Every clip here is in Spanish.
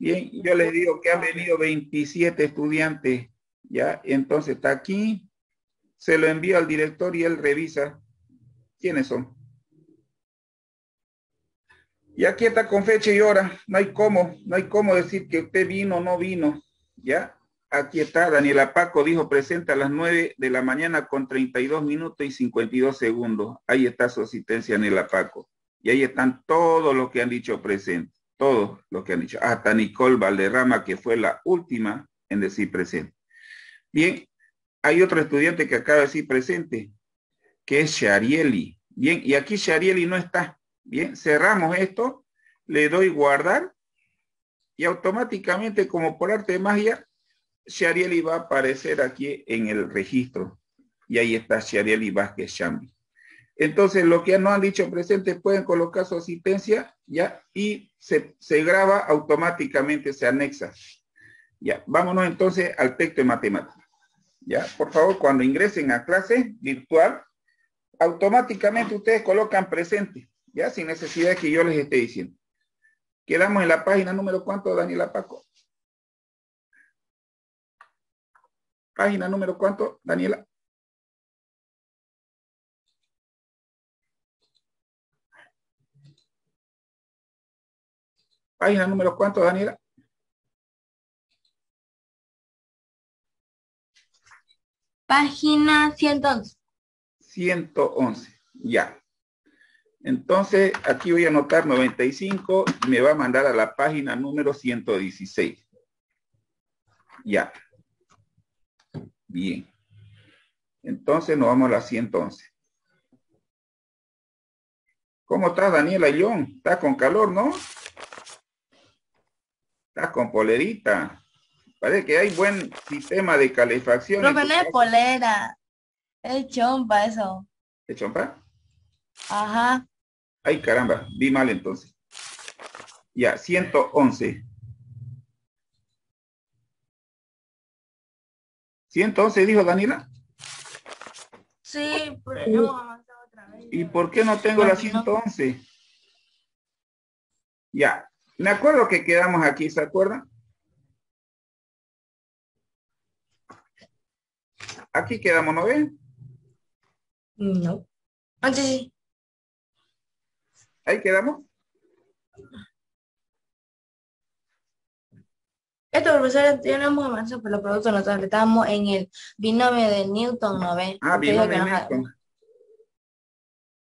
Bien, yo les digo que han venido 27 estudiantes, ¿ya? Entonces está aquí, se lo envío al director y él revisa quiénes son. Y aquí está con fecha y hora, no hay cómo, no hay cómo decir que usted vino o no vino, ¿ya? Aquí está, Daniela Paco dijo presente a las 9 de la mañana con 32 minutos y 52 segundos. Ahí está su asistencia, Daniela Paco. Y ahí están todos los que han dicho presente, todos los que han dicho. Hasta Nicole Valderrama, que fue la última en decir presente. Bien, hay otro estudiante que acaba de decir presente, que es Sharieli. Bien, y aquí Sharieli no está. Bien, cerramos esto, le doy guardar y automáticamente, como por arte de magia, Sharieli va a aparecer aquí en el registro. Y ahí está Sharieli Vázquez Chambi. Entonces, lo que no han dicho presente pueden colocar su asistencia, ¿ya? Y se, graba automáticamente, se anexa. Ya, vámonos entonces al texto de matemáticas. Ya, por favor, cuando ingresen a clase virtual, automáticamente ustedes colocan presente, ya, sin necesidad de que yo les esté diciendo. Quedamos en la página número cuánto, Daniela Paco. Página número cuánto, Daniela. Página número cuánto, Daniela. Página 111. 111, ya. Entonces, aquí voy a anotar 95 y me va a mandar a la página número 116. Ya. Bien. Entonces nos vamos a la 111. ¿Cómo estás, Daniela John? ¿Estás con calor, no? ¿Estás con polerita? Parece que hay buen sistema de calefacción. Profe, no es polera. Es chompa eso. ¿Es chompa? Ajá. Ay, caramba, vi mal entonces. Ya, 111. 111 dijo Daniela. Sí, pero no otra vez. ¿Y por qué no tengo la 111? Ya, me acuerdo que quedamos aquí, ¿se acuerdan? Aquí quedamos, ¿no ven? No. Sí, sí. Ahí quedamos. Esto, profesor, ya no hemos avanzado por los productos nosotros Estamos en el binomio de Newton, ¿no ven? Ah, binomio nos- Newton.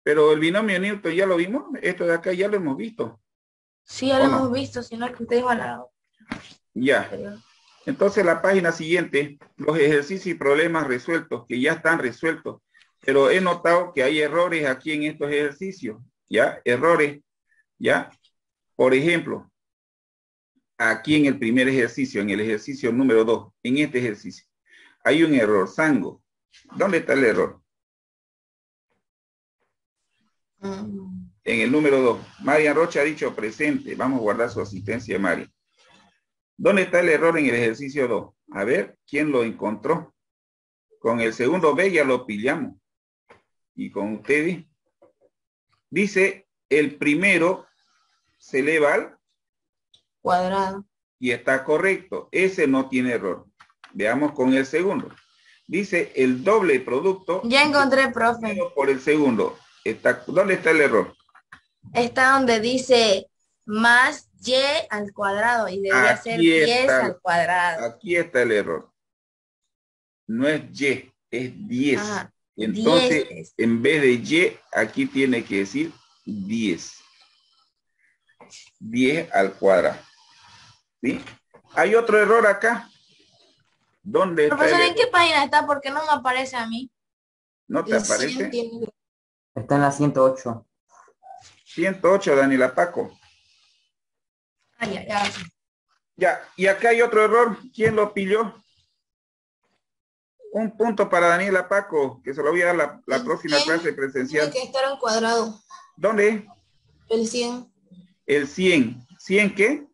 Pero el binomio Newton ya lo vimos. Esto de acá ya lo hemos visto. Sí, ya lo hemos visto, sino que usted dijo a Ya. Entonces la página siguiente, los ejercicios y problemas resueltos, que ya están resueltos. Pero he notado que hay errores aquí en estos ejercicios. ¿Ya? Errores. ¿Ya? Por ejemplo, aquí en el primer ejercicio, en el ejercicio número 2, en este ejercicio, hay un error, Sango. ¿Dónde está el error? Mm. En el número 2, Marian Rocha ha dicho presente. Vamos a guardar su asistencia, Marian. ¿Dónde está el error en el ejercicio 2? A ver, ¿quién lo encontró? Con el segundo B ya lo pillamos. Y con ustedes. Dice, el primero se eleva al Cuadrado. y está correcto. Ese no tiene error. Veamos con el segundo. Dice, el doble producto Ya encontré, profe. por el segundo. Está, ¿Dónde está el error? Está donde dice más y al cuadrado y debería Aquí ser 10 está. al cuadrado. Aquí está el error. No es Y, es 10. Ajá, Entonces, 10. en vez de Y, aquí tiene que decir 10. 10 al cuadrado. ¿Sí? Hay otro error acá. ¿Dónde está Profesor, el ¿en qué página está? Porque no me aparece a mí. ¿No te aparece? Está en la 108. 108, Daniela Paco. Ah, ya, ya. Ya, y acá hay otro error. ¿Quién lo pilló? Un punto para Daniela Paco, que se lo voy a dar la, la próxima clase presencial. que estar cuadrado. ¿Dónde? El 100 El 100. ¿100 qué?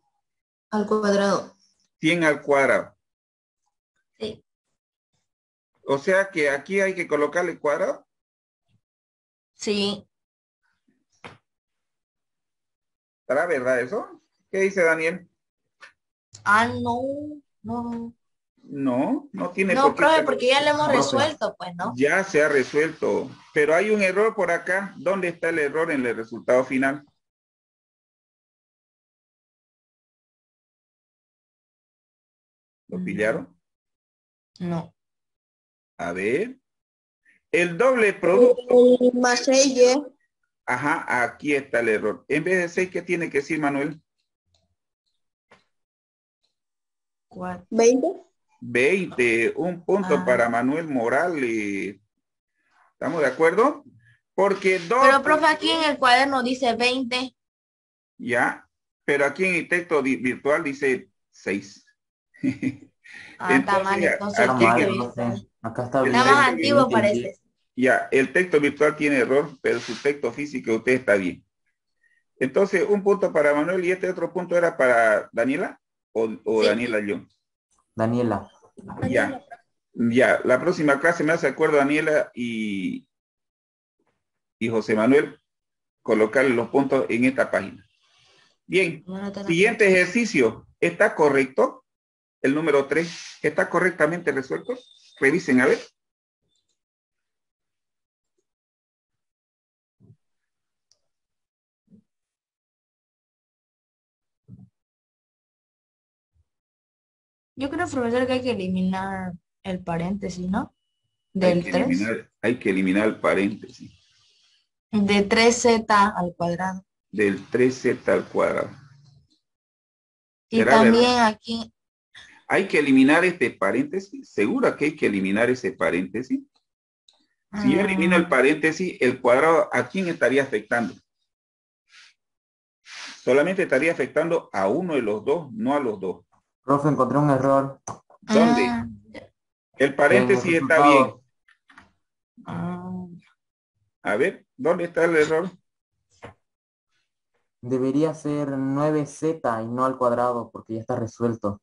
al cuadrado. 100 al cuadrado. Sí. O sea que aquí hay que colocarle cuadrado. Sí. ¿Estará verdad eso? ¿Qué dice Daniel? Ah, no, no. No, no tiene No, por qué profe, ser- porque ya lo hemos resuelto, pues, ¿no? Ya se ha resuelto, pero hay un error por acá. ¿Dónde está el error en el resultado final? ¿Lo Mm. pillaron? No. A ver. El doble producto. El más ella, Ajá, aquí está el error. En vez de 6, ¿qué tiene que decir Manuel? Cuatro. 20. 20, un punto Ah. para Manuel Morales. ¿Estamos de acuerdo? Porque dos. Pero, profe, aquí en el cuaderno dice 20. Ya, pero aquí en el texto virtual dice 6. Ah, está mal, Entonces, entonces aquí Está mal, sé. Acá está El bien. Está más antiguo, parece. Ya, el texto virtual tiene error, pero su texto físico usted está bien. Entonces, un punto para Manuel y este otro punto era para Daniela o, o Sí. Daniela yo. Daniela. Ya, ya, la próxima clase me hace acuerdo Daniela y, y José Manuel colocarle los puntos en esta página. Bien, No, siguiente ejercicio, ¿está correcto? El número 3, ¿está correctamente resuelto? Revisen, a ver. Yo creo, profesor, que hay que eliminar el paréntesis, ¿no? Hay Del que 3. eliminar, hay que eliminar el paréntesis De 3z al cuadrado. del 3z al cuadrado. Y también verdad. aquí, Hay que eliminar este paréntesis. ¿Segura que hay que eliminar ese paréntesis? Si yo elimino el mm, paréntesis, el cuadrado, ¿a quién estaría afectando? Solamente estaría afectando a uno de los dos, no a los dos. Profe, encontré un error. ¿Dónde? ah, El paréntesis el está bien. ah, A ver, ¿dónde está el error? Debería ser 9z y no al cuadrado porque ya está resuelto.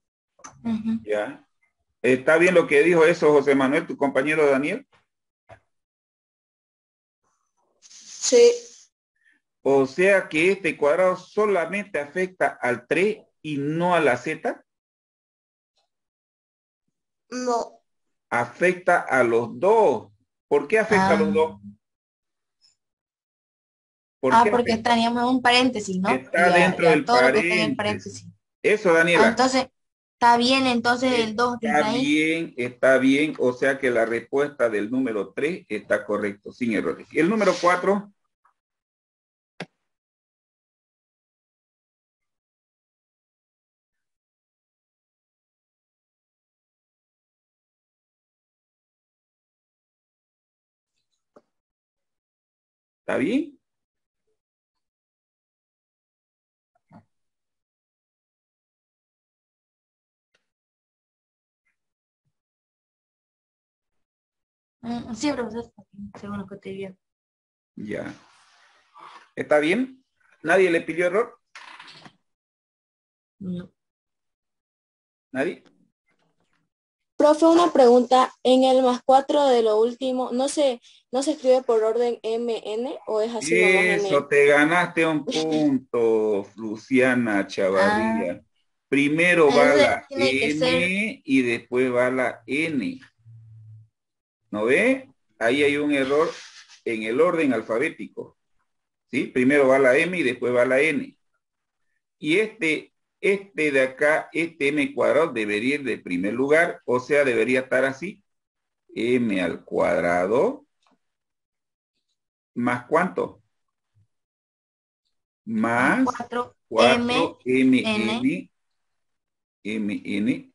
Ya. ¿Está bien lo que dijo eso José Manuel, tu compañero Daniel? Sí. O sea que este cuadrado solamente afecta al 3 y no a la z. No. Afecta a los dos. ¿Por qué afecta a Ah. los dos? ¿Por Ah, porque afecta? teníamos un paréntesis, ¿no? Está dentro del todo que está en el paréntesis. paréntesis. Eso, Ah, Daniela. entonces, está bien entonces el 2 que está bien, está bien. O sea que la respuesta del número 3 está correcto, sin errores. Y el número 4, ¿está bien? Mm, Sí, profesor, según lo que estoy viendo. Ya. ¿Está bien? ¿Nadie le pidió error? No. ¿Nadie? Profe, una pregunta. En el más 4 de lo último, ¿no se, no se escribe por orden MN o es así Eso, te ganaste un punto, Luciana Chavarría. Primero va Entonces, la M ser- y después va la N. ¿No ve? Ahí hay un error en el orden alfabético. ¿Sí? Primero va la M y después va la N. Y este, este de acá, este M cuadrado debería ir de primer lugar, o sea, debería estar así. M al cuadrado. ¿Más cuánto? Más 4 4 M, M, N. N, M, N,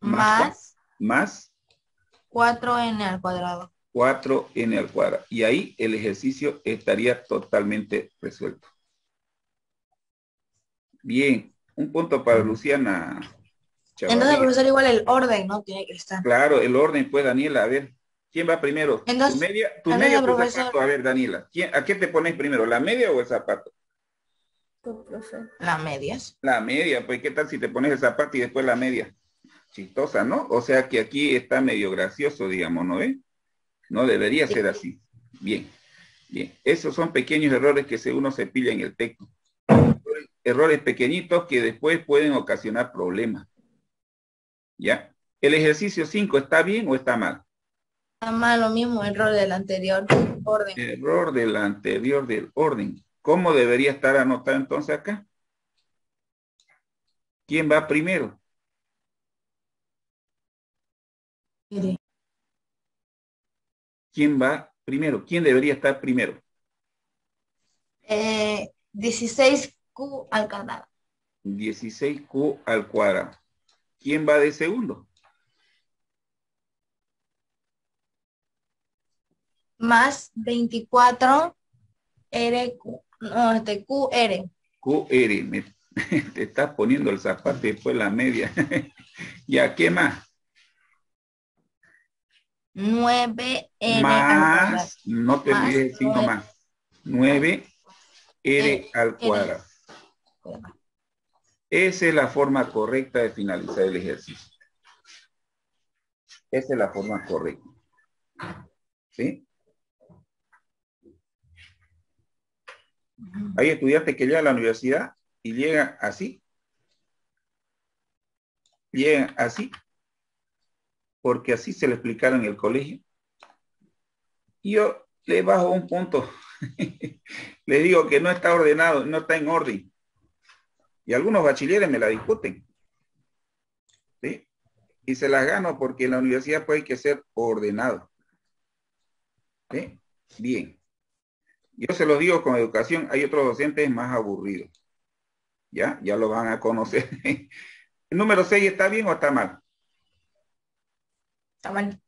más más 4n al cuadrado. 4n al cuadrado. Y ahí el ejercicio estaría totalmente resuelto. Bien, un punto para Luciana. Entonces, profesor, igual el orden, ¿no? Tiene que estar. Claro, el orden, pues, Daniela, a ver. ¿Quién va primero? Entonces- ¿Tu media, tu media o tu zapato? A ver, Daniela. ¿quién- ¿A qué te pones primero? ¿La media o el zapato? Las medias. La media, pues, ¿qué tal si te pones el zapato y después la media? Chistosa, ¿no? O sea que aquí está medio gracioso, digamos, ¿no ve? No debería ser así. Bien, bien. Esos son pequeños errores que se uno se pilla en el texto. Errores pequeñitos que después pueden ocasionar problemas. ¿Ya? ¿El ejercicio 5 está bien o está mal? Está mal lo mismo, error del anterior orden. Error del anterior del orden. ¿Cómo debería estar anotado entonces acá? ¿Quién va primero? Mire, ¿Quién va primero? ¿Quién debería estar primero? eh, 16Q al cuadrado. 16Q al cuadrado. ¿Quién va de segundo? Más 24 RQ. No, este QR. QR. Me- te estás poniendo el zapato y después la media. ya, ¿qué más? 9R al cuadrado. Más, no te Más olvides 5 nueve. más. 9 R al cuadrado. Esa es la forma correcta de finalizar el ejercicio. Esa es la forma correcta. ¿Sí? Hay estudiantes que llegan a la universidad y llegan así. Llegan así. Porque así se le explicaron en el colegio. Y yo le bajo un punto. le digo que no está ordenado, no está en orden. Y algunos bachilleres me la discuten. ¿Sí? Y se las gano porque en la universidad pues hay que ser ordenado. ¿Sí? Bien. Yo se los digo con educación, hay otros docentes más aburridos. ¿Ya? Ya lo van a conocer. ¿El número 6 está bien o está mal? Está mal.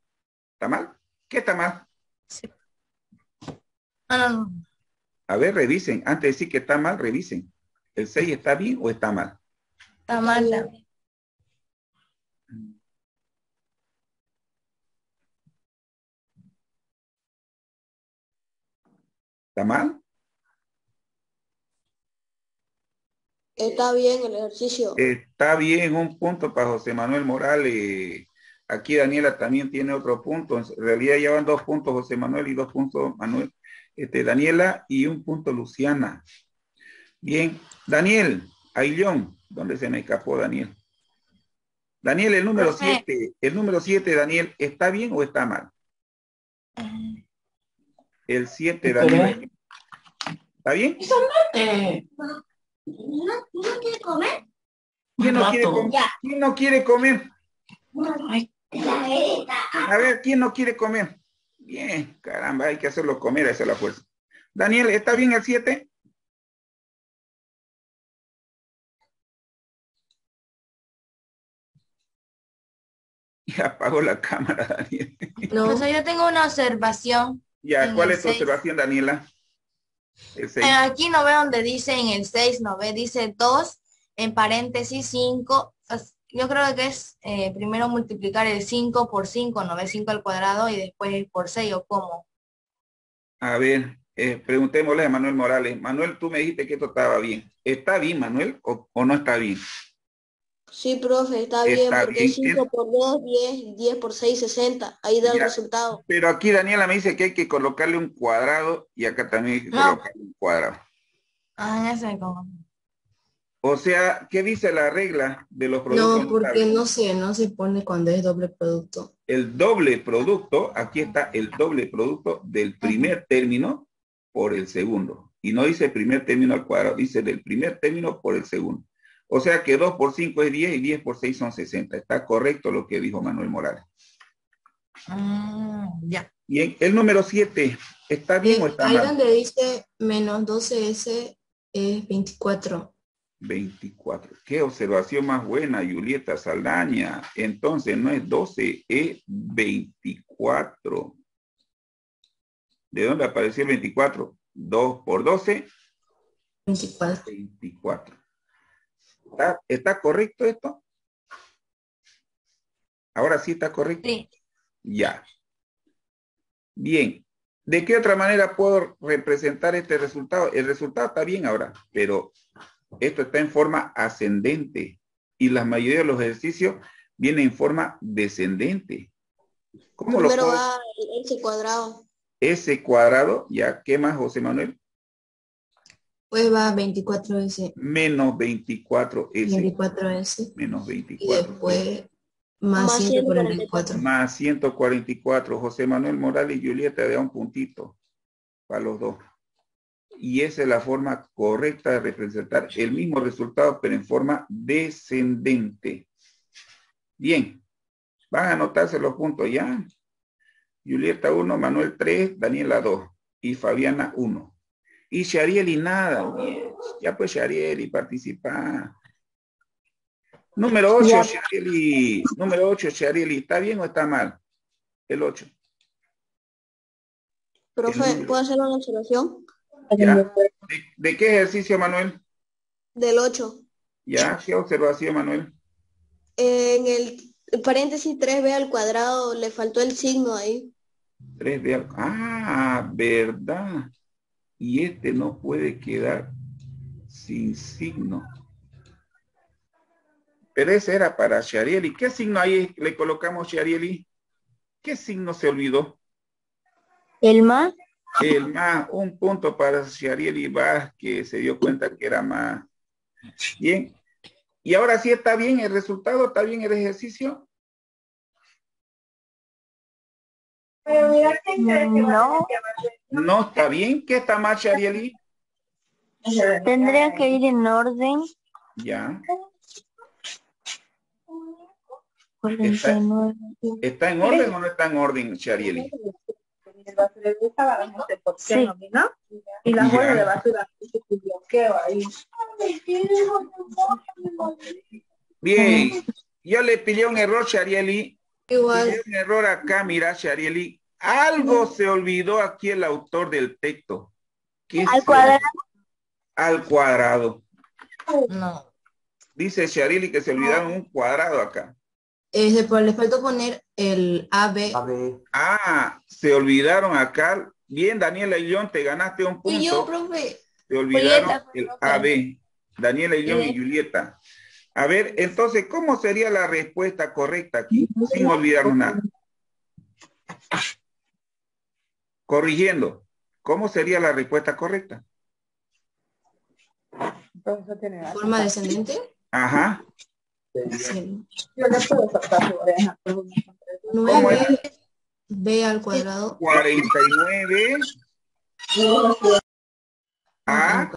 ¿Está mal? ¿Qué está mal? No, no. A ver, revisen. Antes de decir que está mal, revisen. ¿El 6 está bien o está mal? Está mal. ¿Está mal? Está bien el ejercicio. Está bien, un punto para José Manuel Morales. Aquí Daniela también tiene otro punto. En realidad llevan dos puntos José Manuel y dos puntos Manuel, este, Daniela y un punto Luciana. Bien, Daniel, Aillón, ¿dónde se me escapó Daniel? Daniel, el número Profe. 7, el número 7, Daniel, ¿está bien o está mal? El 7, Daniel. ¿Está bien? Eh, ¿No, no quiere comer? ¿Quién no quiere comer? ¿Quién no quiere comer? A ver, ¿quién no quiere comer? Bien, caramba, hay que hacerlo comer, esa es la fuerza. Daniel, ¿está bien el 7? Ya apagó la cámara, Daniel. No, yo tengo una observación. Ya, ¿cuál es tu observación, Daniela? El 6. Eh, aquí no ve donde dice en el 6, no ve, dice 2, en paréntesis 5. Yo creo que es eh, primero multiplicar el 5 por 5, no ve 5 al cuadrado y después por 6 o cómo. A ver, eh, preguntémosle a Manuel Morales. Manuel, tú me dijiste que esto estaba bien. ¿Está bien, Manuel, o, o no está bien? Sí, profe, está, Está bien, porque bien. 5 por 2, 10, 10 por 6, 60. Ahí da el Ya. resultado. Pero aquí Daniela me dice que hay que colocarle un cuadrado y acá también hay que No. colocarle un cuadrado. Ah, ya sé cómo. O sea, ¿qué dice la regla de los productos? no, porque no se, no se pone cuando es doble producto. El doble producto, aquí está el doble producto del primer término por el segundo. Y no dice primer término al cuadrado, dice del primer término por el segundo. O sea que 2 por 5 es 10 y 10 por 6 son 60. Está correcto lo que dijo Manuel Morales. Mm, ya. Bien, el número 7, ¿está bien o está Ahí mal? donde dice menos 12S es 24. 24. Qué observación más buena, Julieta Saldaña. Entonces no es 12, es 24. ¿De dónde apareció el 24? 2 por 12, 24. 24. ¿Está, está correcto esto? Ahora sí está correcto. Sí. Ya. Bien. ¿De qué otra manera puedo representar este resultado? El resultado está bien ahora, pero esto está en forma ascendente y la mayoría de los ejercicios vienen en forma descendente. ¿Cómo lo Primero puedo? va el S cuadrado. Ese cuadrado, ya, ¿qué más, José Manuel? Pues va 24S, Menos 24S. 24S. Menos Y 24. después Más Más 144. más 144. José Manuel Morales y Julieta da un puntito para los dos. Y esa es la forma correcta de representar el mismo resultado, pero en forma descendente. Bien, van a anotarse los puntos ya. Julieta 1, Manuel 3, Daniela 2 y Fabiana 1. Y Sharieli nada. bien. Ya pues Sharieli participa. Número 8, Ya. Sharieli. Número 8, Sharieli. ¿Está bien o está mal? El 8. Profe, ¿puedo hacer una observación? ¿De, de qué ejercicio, Manuel? Del 8. ¿Ya? ¿Qué observación, Manuel? En el paréntesis 3b al cuadrado le faltó el signo ahí. 3 de al- Ah, verdad. Y este no puede quedar sin signo. Pero ese era para Sharieli. ¿Qué signo ahí le colocamos, Sharieli? ¿Qué signo se olvidó? El más. El más, un punto para Sharieli Vázquez, se dio cuenta que era más. Bien. Y ahora sí está bien el resultado, está bien el ejercicio. No, No está bien. ¿Qué está mal, Sharieli? tendría que ir en orden. Ya. 49. ¿Está en orden o no está en orden, Sharieli? Sí. Y la de basura dice que bloqueo ahí. Bien. Yo le pillé un error, Sharieli. Igual. Pillé un error acá, mira, Sharieli. Algo se olvidó aquí el autor del texto. ¿Qué Al cuadrado. Al cuadrado. No. Dice Sharieli que se olvidaron un cuadrado acá. Este, pero le faltó poner el AB. AB, Ah, se olvidaron acá. Bien, Daniela y León, te ganaste un Fui yo, punto. profe. Se olvidaron Julieta, el profe. AB. Daniela y León y Eh. Julieta. A ver, entonces, ¿cómo sería la respuesta correcta aquí? Sin olvidarnos nada. Corrigiendo. ¿Cómo sería la respuesta correcta? Forma descendente. Ajá. Sí. Yo le puedo soltar su oreja. pero no encontré. ¿Cómo es? 9 B al cuadrado 49 a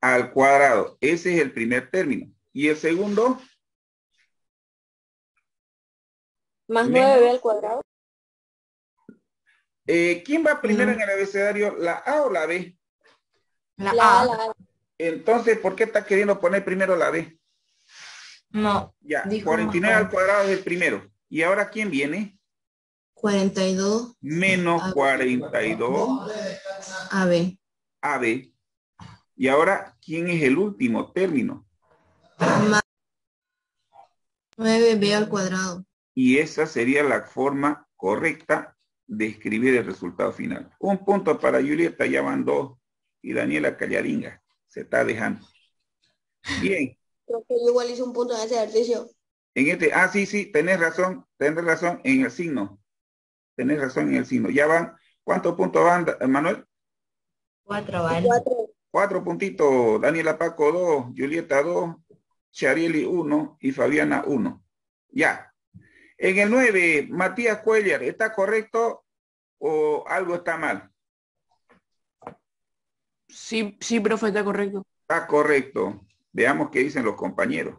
al cuadrado. Ese es el primer término. ¿Y el segundo? Más Menos. 9b al cuadrado. Eh, ¿Quién va primero Mm. en el abecedario? ¿La A o la B? la La A. A, la A. Entonces, ¿por qué está queriendo poner primero la B? No. Ya, Dijo 49 más al cuadrado es el primero. ¿Y ahora quién viene? 42 Menos A. 42 AB. AB. Y ahora, ¿quién es el último término? Más 9 B al cuadrado. Y esa sería la forma correcta de escribir el resultado final. Un punto para Julieta, ya van dos. Y Daniela Callaringa se está dejando. Bien, Creo que yo igual hice un punto en ese ejercicio. en este, ah, sí, sí, tenés razón, tenés razón en el signo. Tenés razón en el signo. Ya van, ¿cuántos puntos van, Manuel? Cuatro, ¿vale? Cuatro. Cuatro puntitos, Daniela Paco dos, Julieta dos, Charieli uno y Fabiana uno. Ya. En el 9, Matías Cuellar, ¿está correcto o algo está mal? Sí, sí, profe, está correcto. Está correcto. Veamos qué dicen los compañeros.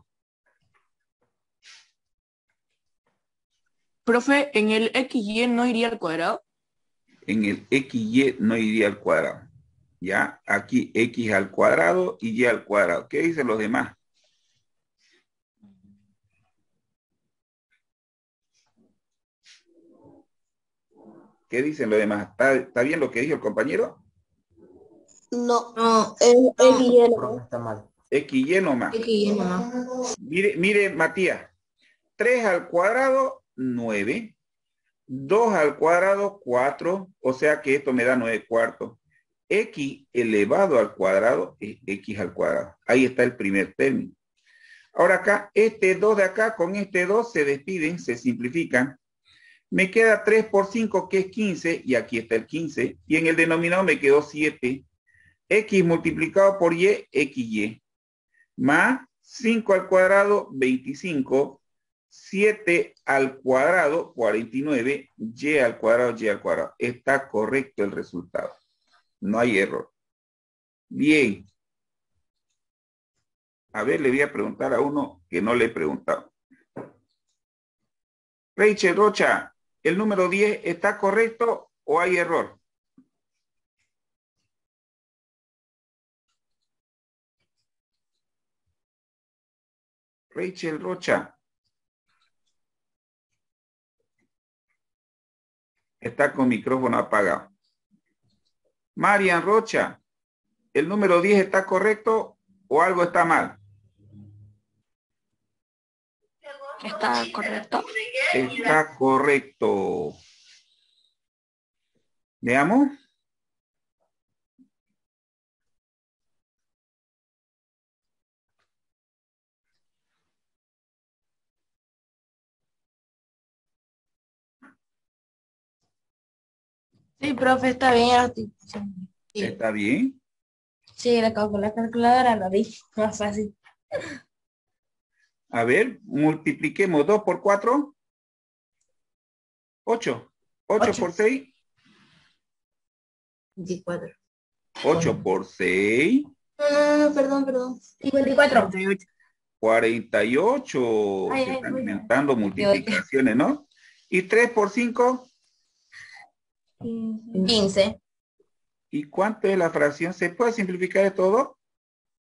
Profe, en el XY no iría al cuadrado. En el XY no iría al cuadrado. Ya, aquí X al cuadrado y Y al cuadrado. ¿Qué dicen los demás? ¿Qué dicen los demás? ¿Está, está bien lo que dijo el compañero? No, No, es lleno. profe, está mal. XY nomás. XY nomás. Mire, mire, Matías. 3 al cuadrado, 9. 2 al cuadrado, 4. O sea que esto me da 9 cuartos. X elevado al cuadrado es X al cuadrado. Ahí está el primer término. Ahora acá, este 2 de acá con este 2 se despiden, se simplifican. Me queda 3 por 5 que es 15 y aquí está el 15. Y en el denominador me quedó 7. X multiplicado por Y, XY más 5 al cuadrado, 25, 7 al cuadrado, 49, y al cuadrado, y al cuadrado. Está correcto el resultado. No hay error. Bien. A ver, le voy a preguntar a uno que no le he preguntado. Rachel Rocha, ¿el número 10 está correcto o hay error? Rachel Rocha. Está con micrófono apagado. Marian Rocha, ¿el número 10 está correcto o algo está mal? Está correcto. Está correcto. Veamos. Sí, profe, está bien. Sí, ¿Está bien? sí la, calcul- la calculadora lo vi más fácil. A ver, multipliquemos 2 por 4. 8. 8 Ocho. por 6. 24. 8 por 6. No, no, no, perdón, perdón. 54. 48. Ay, Se ay, están inventando multiplicaciones, ¿no? Y 3 por 5. 15. ¿Y cuánto es la fracción? ¿Se puede simplificar de todo?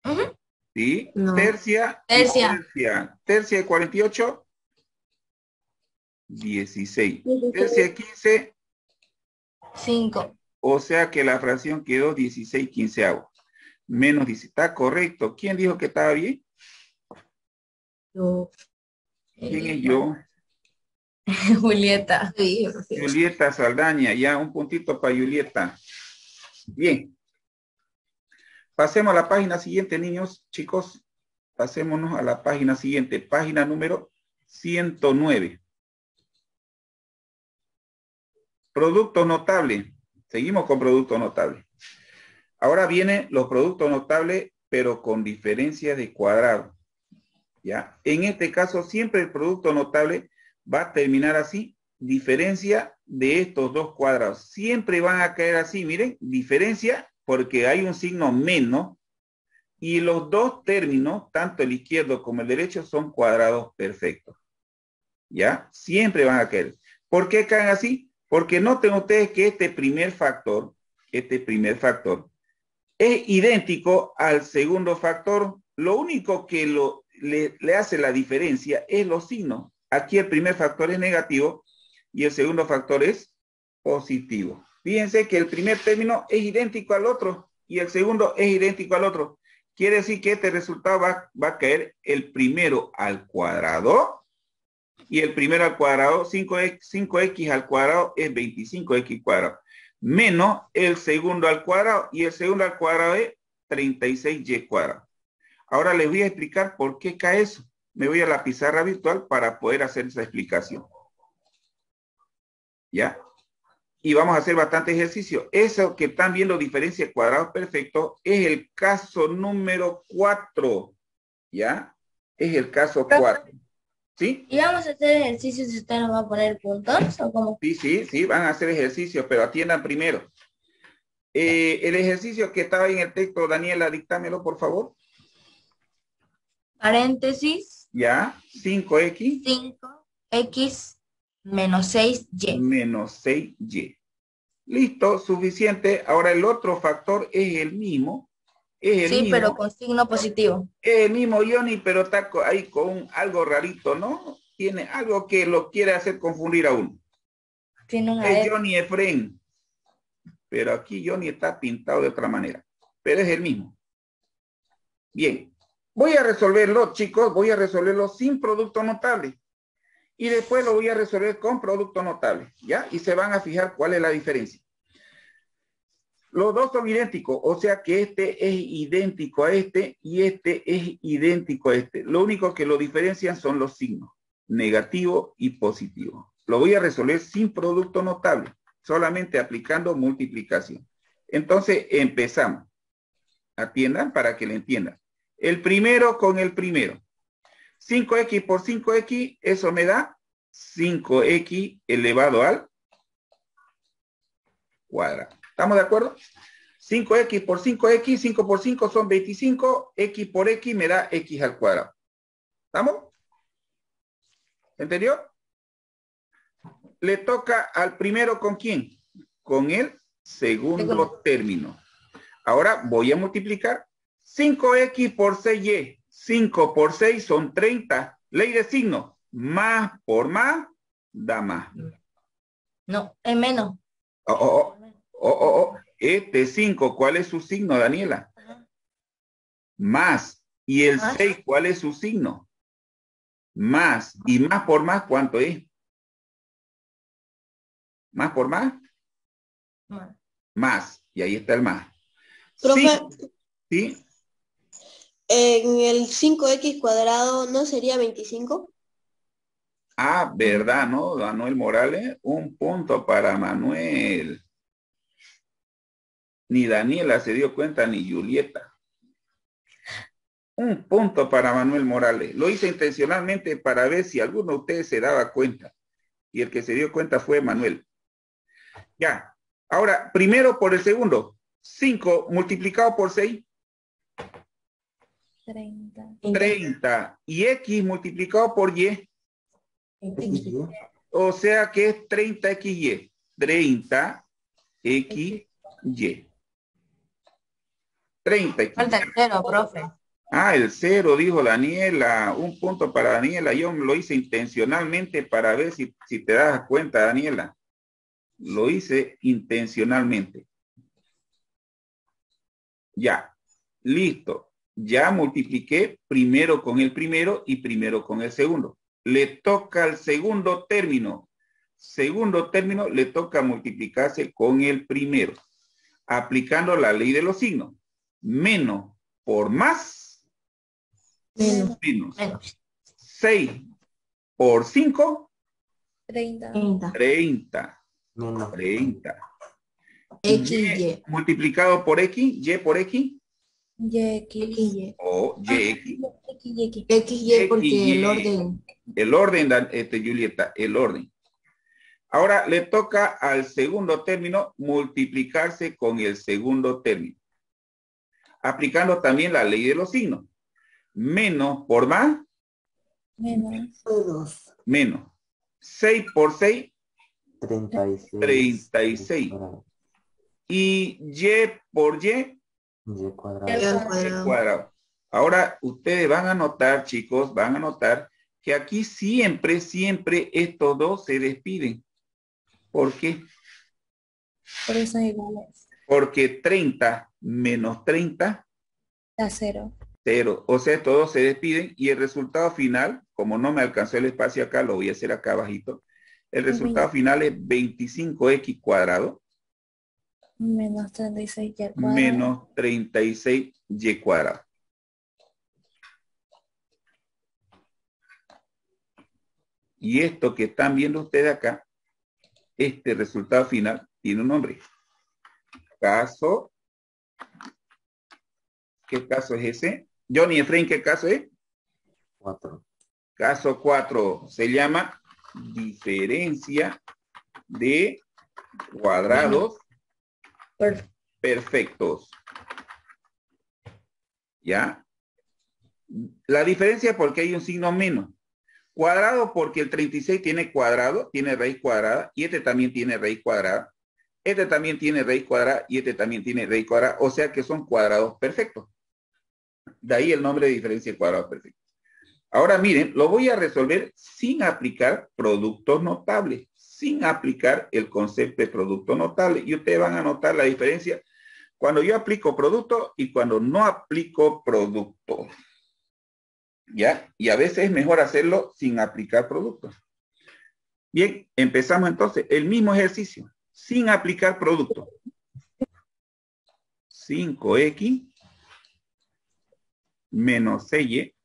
Ujú. Sí. No. Tercia. Tercia. Tercia. Tercia de 48. 16. Tercia de 15. 5. O sea que la fracción quedó 16 quinceavos. Menos 10. Está correcto. ¿Quién dijo que estaba bien? Yo. ¿Quién es yo? Julieta. Julieta Saldaña. Ya, un puntito para Julieta. Bien. Pasemos a la página siguiente, niños, chicos. Pasémonos a la página siguiente. Página número 109. Productos notables. Seguimos con productos notables. Ahora vienen los productos notables, pero con diferencia de cuadrado. ¿Ya? En este caso, siempre el producto notable va a terminar así, diferencia de estos dos cuadrados. Siempre van a caer así, miren, diferencia porque hay un signo menos y los dos términos, tanto el izquierdo como el derecho, son cuadrados perfectos. ¿Ya? Siempre van a caer. ¿Por qué caen así? Porque noten ustedes que este primer factor, este primer factor, es idéntico al segundo factor. Lo único que lo, le, le hace la diferencia es los signos. Aquí el primer factor es negativo y el segundo factor es positivo. Fíjense que el primer término es idéntico al otro y el segundo es idéntico al otro. Quiere decir que este resultado va, a caer el primero al cuadrado y el primero al cuadrado, 5x, 5x al cuadrado es 25x cuadrado, menos el segundo al cuadrado y el segundo al cuadrado es 36y cuadrado. Ahora les voy a explicar por qué cae eso. Me voy a la pizarra virtual para poder hacer esa explicación. ¿Ya? Y vamos a hacer bastante ejercicio. Eso que están viendo diferencia de cuadrados perfectos es el caso número 4. ¿Ya? Es el caso 4. ¿Sí? ¿Y vamos a hacer ejercicios si usted nos va a poner puntos o cómo? Sí, sí, sí, van a hacer ejercicios, pero atiendan primero. Eh, el ejercicio que estaba en el texto, Daniela, dictámelo, por favor. Paréntesis, Ya, 5x 5x menos 6y. menos 6y. Listo, suficiente. Ahora el otro factor es el mismo. Es el Sí, mismo. pero con signo positivo. Es el mismo Johnny, pero está ahí con algo rarito, ¿no? Tiene algo que lo quiere hacer confundir a uno. Tiene una Es E. Johnny Efren. Pero aquí Johnny está pintado de otra manera. Pero es el mismo. Bien. Voy a resolverlo, chicos. Voy a resolverlo sin producto notable. Y después lo voy a resolver con producto notable. ¿Ya? Y se van a fijar cuál es la diferencia. Los dos son idénticos, o sea que este es idéntico a este y este es idéntico a este. Lo único que lo diferencian son los signos, negativo y positivo. Lo voy a resolver sin producto notable, solamente aplicando multiplicación. Entonces empezamos. Atiendan para que le entiendan. El primero con el primero. 5x por 5x, eso me da 5x elevado al cuadrado. ¿Estamos de acuerdo? 5x por 5x, 5 por 5 son 25, x por x me da x al cuadrado. ¿Estamos? ¿Entendió? Le toca al primero con quién? Con el segundo término. Ahora voy a multiplicar. 5x por 6y. 5 por 6 son 30. Ley de signo. Más por más da más. No, es menos. Oh, oh, oh. Oh, oh, oh. Este 5, ¿cuál es su signo, Daniela? Más. ¿Y el Más. 6, cuál es su signo? Más. ¿Y más por más cuánto es? ¿Más por más? Más. Más. Y ahí está el más. Profe, Sí, ¿Sí? En el 5x cuadrado no sería 25. Ah, verdad, ¿no? Manuel Morales. Un punto para Manuel. Ni Daniela se dio cuenta, ni Julieta. Un punto para Manuel Morales. Lo hice intencionalmente para ver si alguno de ustedes se daba cuenta. Y el que se dio cuenta fue Manuel. Ya. Ahora, primero por el segundo. 5 multiplicado por 6, 30. 30. Y X multiplicado por Y, o sea que es 30XY. 30 XY. 30 Falta el cero, profe. Ah, el cero, dijo Daniela. Un punto para Daniela. Yo lo hice intencionalmente para ver si, si te das cuenta, Daniela. Lo hice intencionalmente. Ya, listo. Ya multipliqué primero con el primero y primero con el segundo. Le toca al segundo término. Segundo término le toca multiplicarse con el primero. Aplicando la ley de los signos. Menos por más. Menos. Menos. Menos. 6 por 5, 30. 30. Menos 30. X, Y. Multiplicado por X, Y por X, Y, X, Y. o YX. X, Y, X. X, Y porque el orden. El orden, Dan- este, Julieta, el orden. Ahora le toca al segundo término multiplicarse con el segundo término. Aplicando también la ley de los signos. Menos por más, Menos. Todos. menos. 6 por 6, 36. 36. Cuadrado. y Y por Y, Y cuadrado. Y al el cuadrado. cuadrado. Ahora, ustedes van a notar, chicos, van a notar que aquí siempre, siempre estos dos se despiden. ¿Por qué? Por eso es iguales. Porque 30 menos 30, Da cero. 0. O sea, estos dos se despiden y el resultado final, como no me alcanzó el espacio acá, lo voy a hacer acá abajito. El resultado final es 25x cuadrado Menos 36 Y al cuadrado. menos 36y cuadrado. Y esto que están viendo ustedes acá, este resultado final tiene un nombre. Caso. ¿Qué caso es ese? Johnny Efraín, ¿qué caso es? 4. Caso 4 se llama diferencia de cuadrados Per- perfectos. ¿Ya? La diferencia porque hay un signo menos. Cuadrado porque el 36 tiene cuadrado, tiene raíz cuadrada, y este también tiene raíz cuadrada. Este también tiene raíz cuadrada y este también tiene raíz cuadrada, o sea que son cuadrados perfectos. De ahí el nombre de diferencia de cuadrados perfectos. Ahora miren, lo voy a resolver sin aplicar productos notables, sin aplicar el concepto de producto notable. Y ustedes van a notar la diferencia cuando yo aplico producto y cuando no aplico producto. ¿Ya? Y a veces es mejor hacerlo sin aplicar productos. Bien, empezamos entonces el mismo ejercicio, sin aplicar producto. 5x menos 6y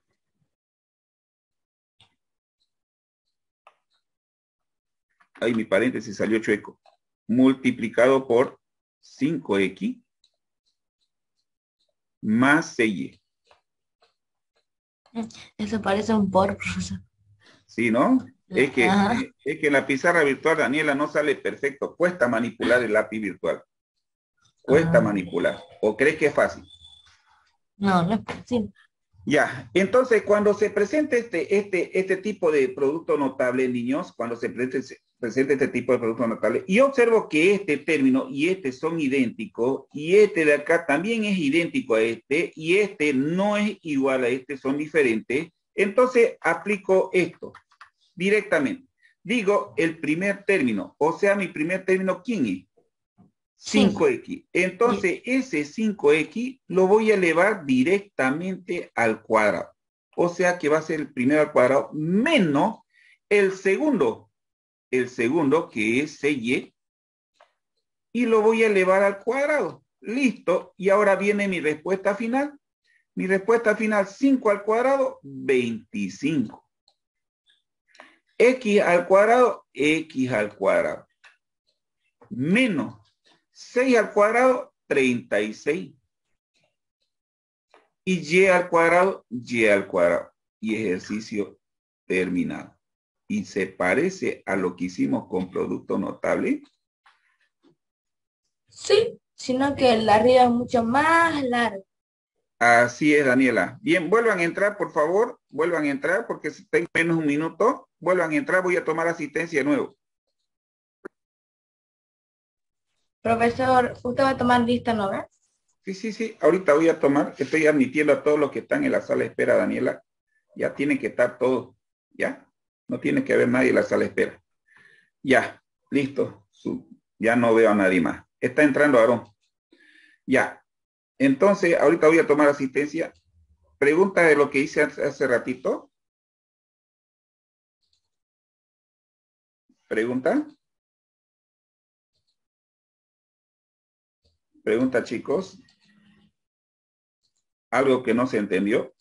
Ahí mi paréntesis salió chueco. Multiplicado por 5x más 6y. Eso parece un por, profesor. Sí, ¿no? Es que, Ajá. es que la pizarra virtual, Daniela, no sale perfecto. Cuesta manipular el lápiz virtual. Cuesta Ah. manipular. ¿O crees que es fácil? No, no es posible. Ya, entonces cuando se presente este, este, este tipo de producto notable, niños, cuando se presente, se presente este tipo de producto notable, y observo que este término y este son idénticos, y este de acá también es idéntico a este, y este no es igual a este, son diferentes, entonces aplico esto directamente. Digo el primer término, o sea, mi primer término, ¿quién es? 5x. Entonces, ese 5x lo voy a elevar directamente al cuadrado. O sea que va a ser el primero al cuadrado menos el segundo. El segundo que es 6y. Y lo voy a elevar al cuadrado. Listo. Y ahora viene mi respuesta final. Mi respuesta final, 5 al cuadrado, 25. X al cuadrado, X al cuadrado. Menos 6 al cuadrado, 36. Y y al cuadrado, y al cuadrado. Y ejercicio terminado. Y se parece a lo que hicimos con producto notable. Sí, sino que el arriba es mucho más largo. Así es, Daniela. Bien, vuelvan a entrar, por favor. Vuelvan a entrar porque si tengo menos un minuto. Vuelvan a entrar, voy a tomar asistencia de nuevo. Profesor, usted va a tomar lista, ¿no ve? Sí, sí, sí. Ahorita voy a tomar. Estoy admitiendo a todos los que están en la sala de espera, Daniela. Ya tienen que estar todos. ¿Ya? No tiene que haber nadie en la sala espera. Ya, listo. Ya no veo a nadie más. Está entrando Aarón. Ya. Entonces, ahorita voy a tomar asistencia. Pregunta de lo que hice hace ratito. Pregunta. Pregunta, chicos. Algo que no se entendió.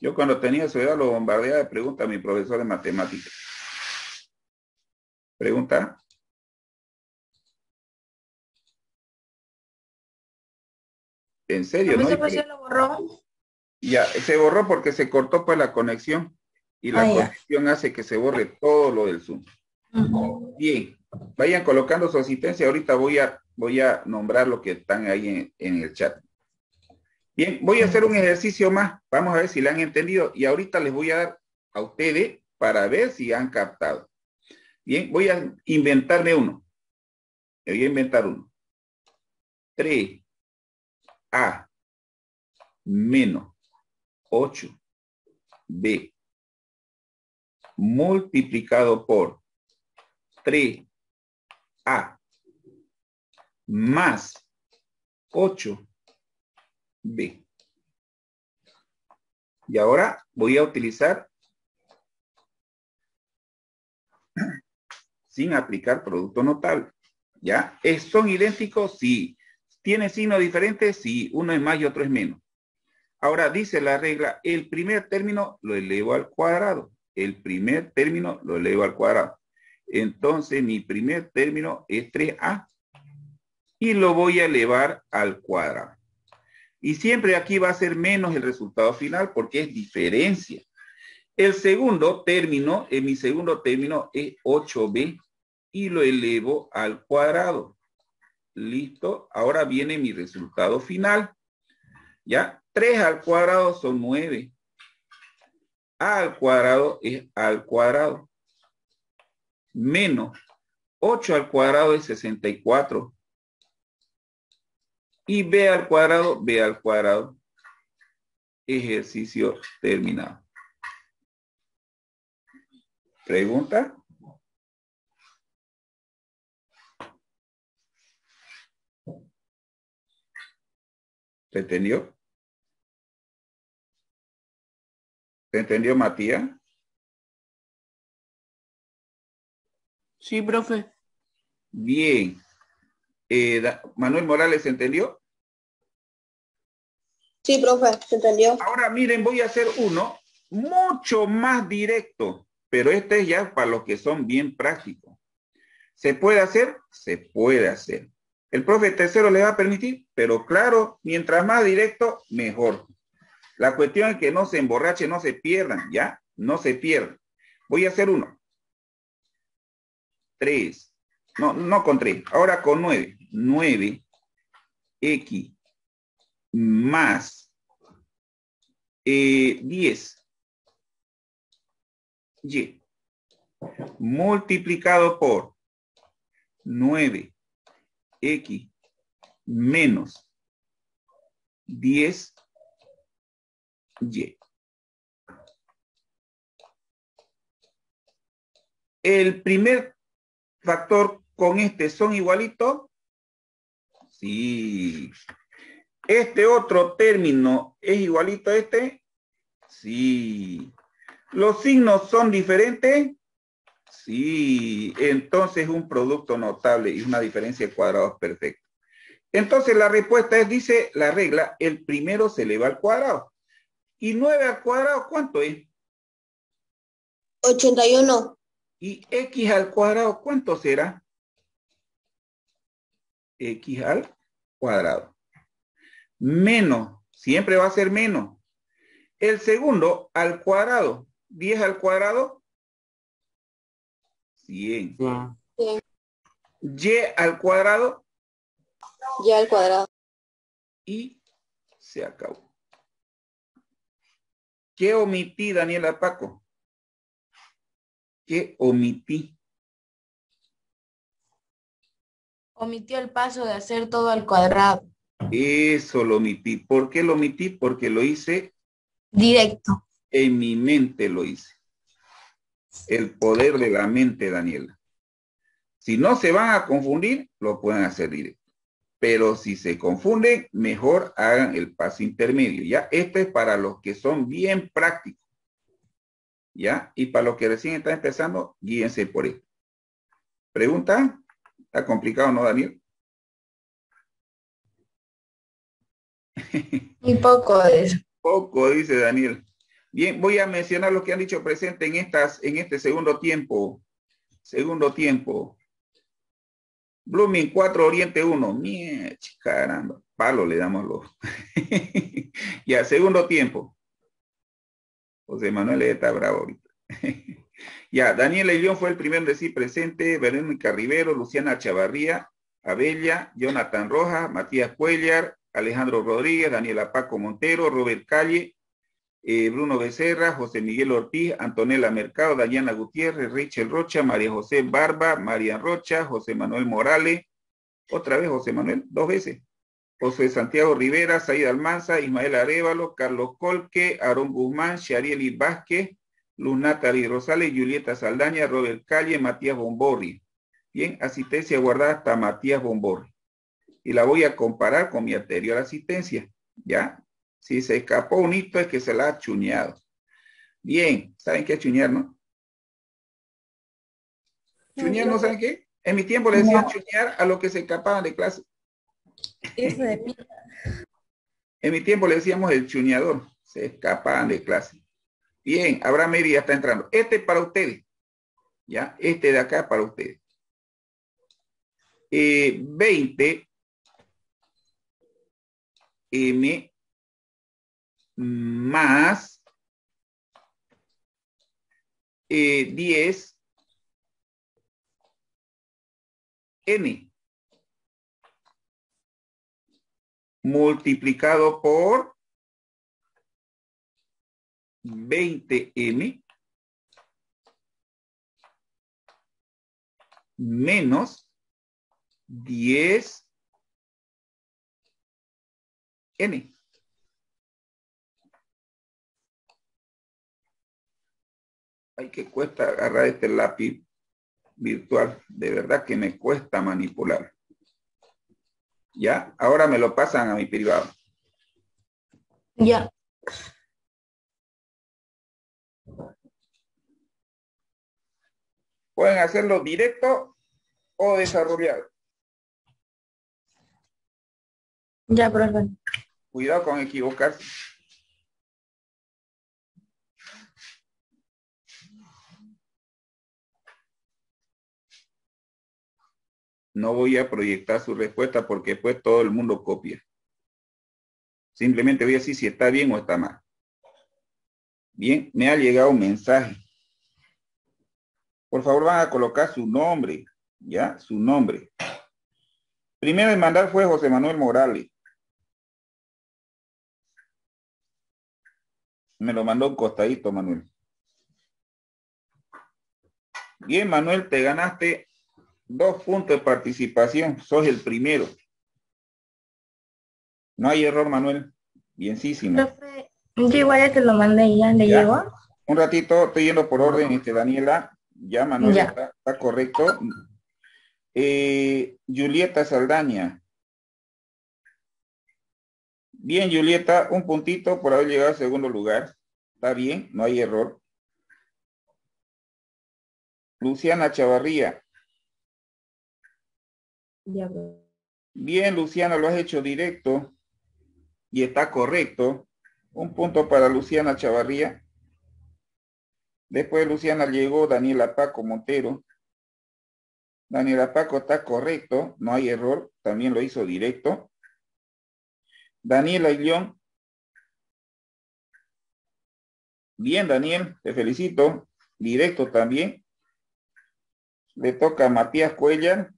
Yo cuando tenía su edad lo bombardeaba de preguntas a mi profesor de matemáticas. Pregunta. ¿En serio? ¿no? Profesor, ¿por qué lo borró? Ya, se borró porque se cortó pues la conexión. Y la Ah, ya. conexión hace que se borre todo lo del Zoom. Bien, vayan colocando su asistencia. Ahorita voy a, voy a nombrar lo que están ahí en, en el chat. Bien, voy a hacer un ejercicio más. Vamos a ver si le han entendido. Y ahorita les voy a dar a ustedes para ver si han captado. Bien, voy a inventarme uno. Me voy a inventar uno. 3 A menos 8 B multiplicado por 3A más 8B. Y ahora voy a utilizar sin aplicar producto notable. ¿Ya? ¿Es- ¿Son idénticos? Sí. ¿Tiene signo diferente? Sí. Uno es más y otro es menos. Ahora dice la regla, el primer término lo elevo al cuadrado. El primer término lo elevo al cuadrado. Entonces mi primer término es 3A y lo voy a elevar al cuadrado. Y siempre aquí va a ser menos el resultado final porque es diferencia. El segundo término, en mi segundo término es 8B y lo elevo al cuadrado. Listo. Ahora viene mi resultado final. ¿Ya? 3 al cuadrado son 9. A al cuadrado es al cuadrado. Menos 8 al cuadrado es 64. Y B al cuadrado, B al cuadrado. Ejercicio terminado. ¿Pregunta? ¿Se entendió? ¿Se entendió, Matías? Sí, profe. Bien. Eh, Manuel Morales, ¿se entendió? Sí, profe, ¿se entendió? Ahora miren, voy a hacer uno mucho más directo, pero este es ya para los que son bien prácticos. ¿Se puede hacer? Se puede hacer. El profe tercero le va a permitir, pero claro, mientras más directo, mejor. La cuestión es que no se emborrache, no se pierdan, ¿ya? No se pierdan. Voy a hacer uno. Tres. No, no con tres. Ahora con nueve. Nueve. X más eh, 10. Y. Multiplicado por 9. X menos 10 y. El primer factor con este son igualitos. Sí. Este otro término es igualito a este. Sí. ¿Los signos son diferentes? Sí. Entonces un producto notable y una diferencia de cuadrados perfecta. Entonces la respuesta es, dice la regla, el primero se eleva al cuadrado. ¿Y 9 al cuadrado cuánto es? 81. ¿Y x al cuadrado cuánto será? x al cuadrado. Menos, siempre va a ser menos. El segundo al cuadrado, 10 al cuadrado, 100. Y al cuadrado, Y al cuadrado. y se acabó. ¿Qué omití, Daniela Paco? ¿Qué omití? Omitió el paso de hacer todo al cuadrado. Eso lo omití. ¿Por qué lo omití? Porque lo hice Directo. en mi mente, lo hice. El poder de la mente, Daniela. Si no se van a confundir, lo pueden hacer directo. Pero si se confunden, mejor hagan el paso intermedio. ¿Ya? Esto es para los que son bien prácticos. ¿Ya? Y para los que recién están empezando, guíense por esto. ¿Pregunta? ¿Está complicado, no, Daniel? Un poco de. Poco, dice Daniel. Bien, voy a mencionar lo que han dicho presente en estas, en este segundo tiempo. Segundo tiempo. Blooming 4, Oriente 1. Mie, caramba. Palo le damos los. ya, segundo tiempo. José Manuel está bravo ahorita. ya, Daniel León fue el primero en decir presente. Verónica Rivero, Luciana Chavarría, Abella, Jonathan Rojas, Matías Cuellar, Alejandro Rodríguez, Daniela Paco Montero, Robert Calle, eh, Bruno Becerra, José Miguel Ortiz, Antonella Mercado, Dayana Gutiérrez, Rachel Rocha, María José Barba, María Rocha, José Manuel Morales, otra vez José Manuel, dos veces. José Santiago Rivera, Said Almanza, Ismael Arevalo, Carlos Colque, Aarón Guzmán, Sharieli Vázquez, Luz Natalie Rosales, Julieta Saldaña, Robert Calle, Matías Bomborri. Bien, asistencia guardada hasta Matías Bomborri. Y la voy a comparar con mi anterior asistencia. ¿Ya? Si se escapó un hito es que se la ha chuñado. Bien, ¿saben qué es chuñar, no? Chuñar, ¿no saben qué? En mi tiempo le decían chuñar a los que se escapaban de clase. Eso de mí. En mi tiempo le decíamos el chuñador. Se escapaban de clase. Bien, Abraham Meri ya está entrando. Este es para ustedes. ¿Ya? Este de acá para ustedes. Eh, 20 M más eh, 10 N. Multiplicado por 20M menos 10 N. Ay, que cuesta agarrar este lápiz virtual. De verdad que me cuesta manipular. Ya, ahora me lo pasan a mi privado. Ya. Pueden hacerlo directo o desarrollado. Ya, profe. Cuidado con equivocarse. No voy a proyectar su respuesta porque pues todo el mundo copia. Simplemente voy a decir si está bien o está mal. Bien, me ha llegado un mensaje. Por favor, van a colocar su nombre, ¿ya? Su nombre. Primero en mandar fue José Manuel Morales. Me lo mandó un costadito, Manuel. Bien, Manuel, te ganaste dos puntos de participación. Sos el primero. No hay error, Manuel. Bienísimo. Profe, yo igual ya te lo mandé ya, ¿le Ya. llegó? Un ratito, estoy yendo por orden, este, Daniela. Ya, Manuel, Ya. Está, está correcto. Eh, Julieta Saldaña. Bien, Julieta, un puntito por haber llegado al segundo lugar. Está bien, no hay error. Luciana Chavarría. Bien, Luciana, lo has hecho directo y está correcto. Un punto para Luciana Chavarría. Después de Luciana llegó Daniela Paco Montero. Daniela Paco está correcto, no hay error, también lo hizo directo. Daniela Illón. Bien, Daniel, te felicito. Directo también. Le toca a Matías Cuellar.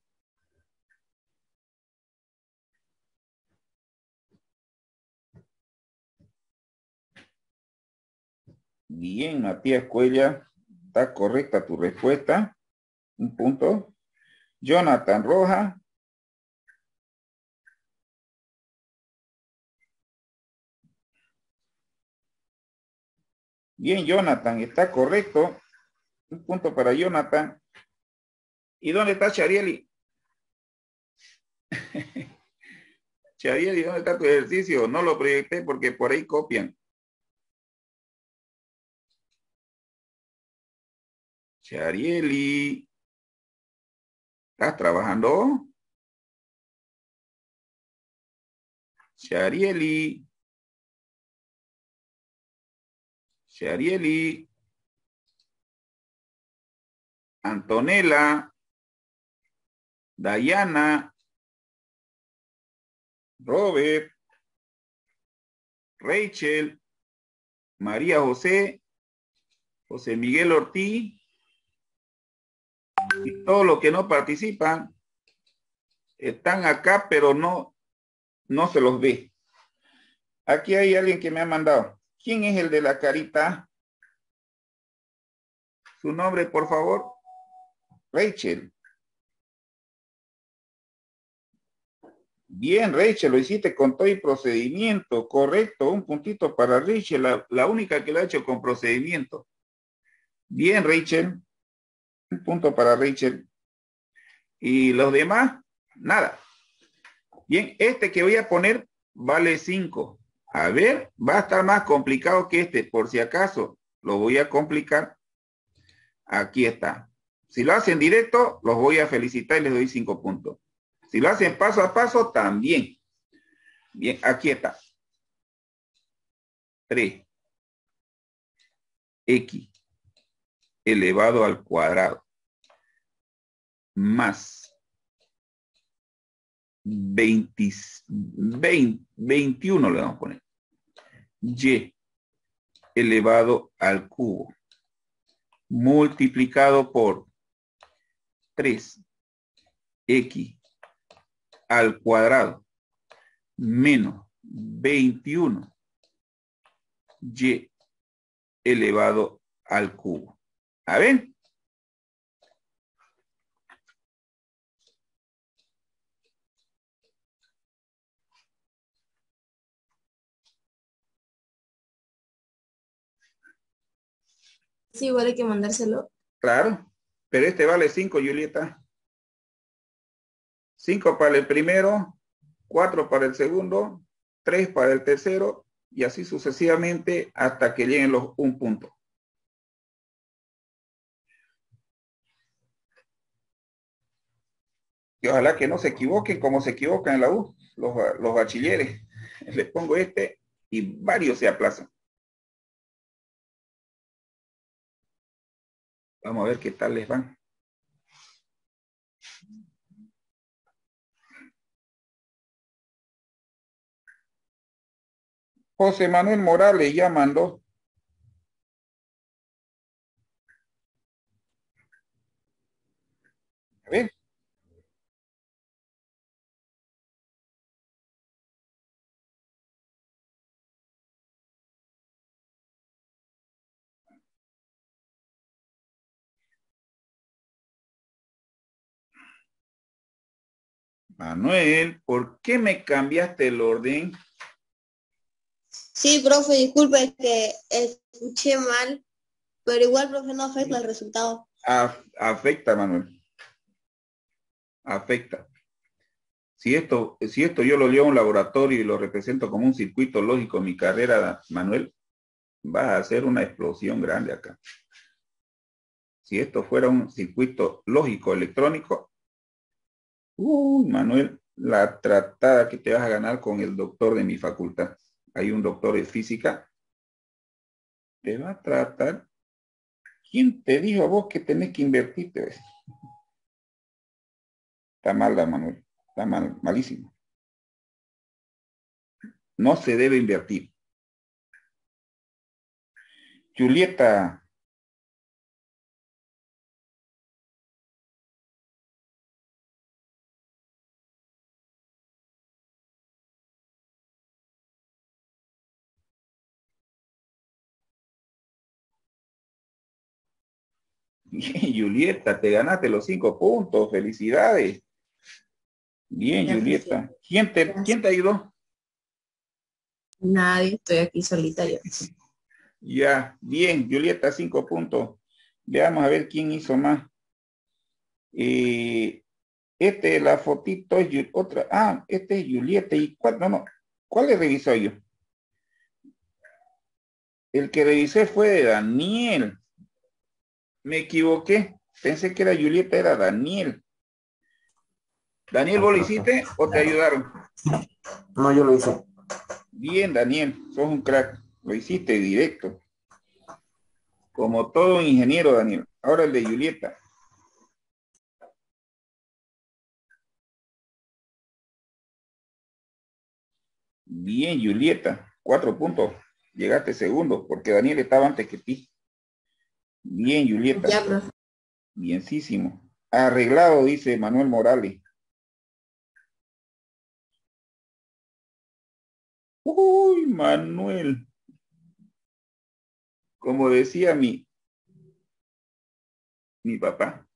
Bien, Matías Cuella, está correcta tu respuesta. Un punto. Jonathan Roja. Bien, Jonathan, está correcto. Un punto para Jonathan. ¿Y dónde está Charieli? Charieli, ¿dónde está tu ejercicio? No lo proyecté porque por ahí copian. Charieli. ¿Estás trabajando? Charieli. Charieli. Antonella. Dayana. Robert. Rachel. María José. José Miguel Ortiz y todos los que no participan están acá, pero no, no se los ve. Aquí hay alguien que me ha mandado. ¿Quién es el de la carita? Su nombre, por favor. Rachel. Bien, Rachel, lo hiciste con todo y procedimiento. Correcto, un puntito para Rachel, la, la única que lo ha hecho con procedimiento. Bien, Rachel. Un punto para Rachel. Y los demás, nada. Bien, este que voy a poner vale 5. A ver, va a estar más complicado que este. Por si acaso, lo voy a complicar. Aquí está. Si lo hacen directo, los voy a felicitar y les doy 5 puntos. Si lo hacen paso a paso, también. Bien, aquí está. 3. X elevado al cuadrado más 20, 20, 21 le vamos a poner y elevado al cubo multiplicado por 3 x al cuadrado menos 21 y elevado al cubo. A ver. Sí, igual hay que mandárselo. Claro, pero este vale 5, Julieta. 5 para el primero, 4 para el segundo, 3 para el tercero y así sucesivamente hasta que lleguen los un punto. Y ojalá que no se equivoquen como se equivocan en la U, los, los bachilleres. Les pongo este y varios se aplazan. Vamos a ver qué tal les van. José Manuel Morales, llámanlo. A ver. Manuel, ¿por qué me cambiaste el orden? Sí, profe, disculpe que escuché mal, pero igual, profe, no afecta el resultado. Af- afecta, Manuel. Afecta. Si esto, si esto yo lo leo a un laboratorio y lo represento como un circuito lógico en mi carrera, Manuel, va a hacer una explosión grande acá. Si esto fuera un circuito lógico electrónico, uy, Manuel, la tratada que te vas a ganar con el doctor de mi facultad. Hay un doctor de física. Te va a tratar ¿Quién te dijo a vos que tenés que invertirte? Está mal, Manuel. Está mal, malísimo. No se debe invertir. Julieta. Bien, Julieta, te ganaste los cinco puntos. Felicidades. Bien, Gracias. Julieta. ¿Quién te, ¿Quién te ayudó? Nadie, estoy aquí solita yo. Ya, bien, Julieta, cinco puntos. Veamos a ver quién hizo más. Eh, este, la fotito es otra. Ah, este es Julieta. ¿Y cuál? No, no. ¿Cuál le revisó yo? El que revisé fue de Daniel. Me equivoqué. Pensé que era Julieta, era Daniel. Daniel, ¿vos lo hiciste o te ayudaron? No, yo lo hice. Bien, Daniel, sos un crack. Lo hiciste directo. Como todo ingeniero, Daniel. Ahora el de Julieta. Bien, Julieta. Cuatro puntos. Llegaste segundo, porque Daniel estaba antes que ti. Bien, Julieta. Ya, profe. Bienísimo. Arreglado, dice Manuel Morales. Uy, Manuel. Como decía mi, mi papá.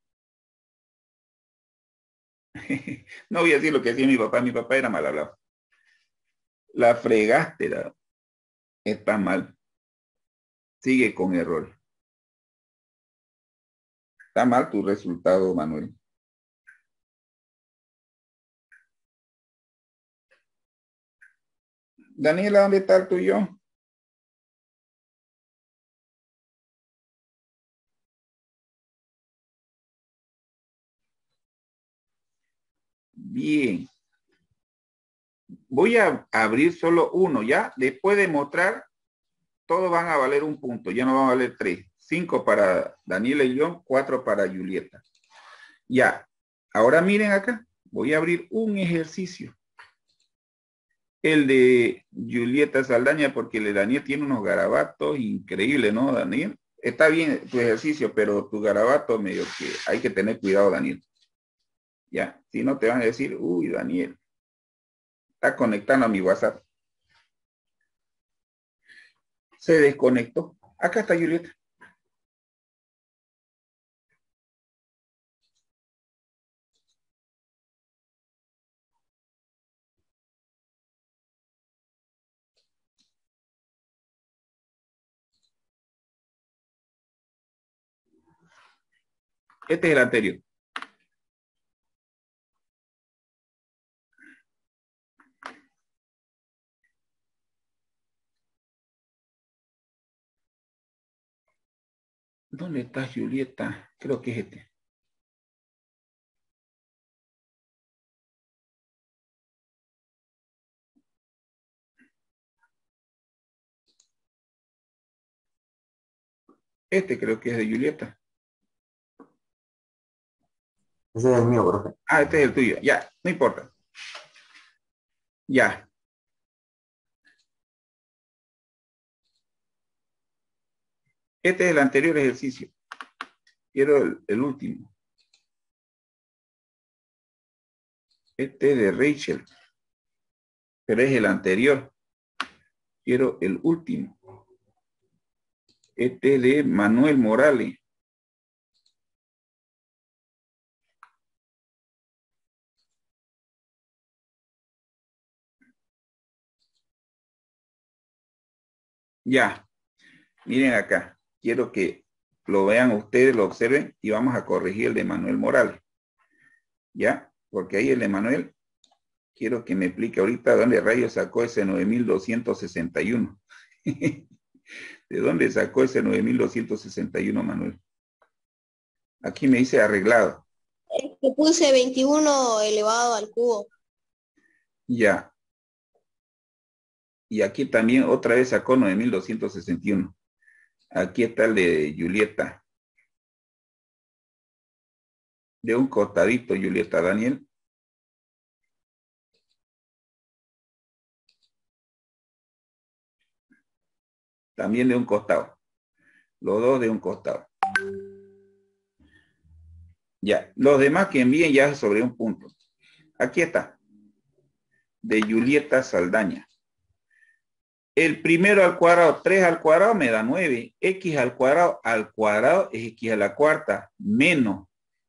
No voy a decir lo que decía mi papá. Mi papá era mal hablado. La fregaste, está mal. Sigue con error. Está mal tu resultado, Manuel. Daniela, ¿dónde está el tuyo? Bien. Voy a abrir solo uno, ¿ya? Después de mostrar, todos van a valer un punto, ya no van a valer tres. Cinco para Daniela y León, cuatro para Julieta. Ya. Ahora miren acá. Voy a abrir un ejercicio. El de Julieta Saldaña, porque el de Daniel tiene unos garabatos increíbles, ¿no, Daniel? Está bien tu ejercicio, pero tu garabato medio que hay que tener cuidado, Daniel. Ya, si no te van a decir, uy, Daniel, está conectando a mi WhatsApp. Se desconectó. Acá está Julieta. Este es el anterior. ¿Dónde está Julieta? Creo que es este. Este creo que es de Julieta. Ese es el mío, profe. Ah, este es el tuyo. Ya, no importa. Ya. Este es el anterior ejercicio. Quiero el, el último. Este es de Rachel. Pero es el anterior. Quiero el último. Este es de Manuel Morales. Ya. Miren acá. Quiero que lo vean ustedes, lo observen y vamos a corregir el de Manuel Morales. ¿Ya? Porque ahí el de Manuel, quiero que me explique ahorita de dónde rayos sacó ese 9261. ¿De dónde sacó ese 9261, Manuel? Aquí me dice arreglado. Que puse 21 elevado al cubo. Ya. Y aquí también otra vez sacó 9261. Aquí está el de Julieta. De un costadito, Julieta Daniel. También de un costado. Los dos de un costado. Ya, los demás que envíen ya sobre un punto. Aquí está. De Julieta Saldaña. El primero al cuadrado, 3 al cuadrado me da 9. X al cuadrado al cuadrado es X a la cuarta, menos.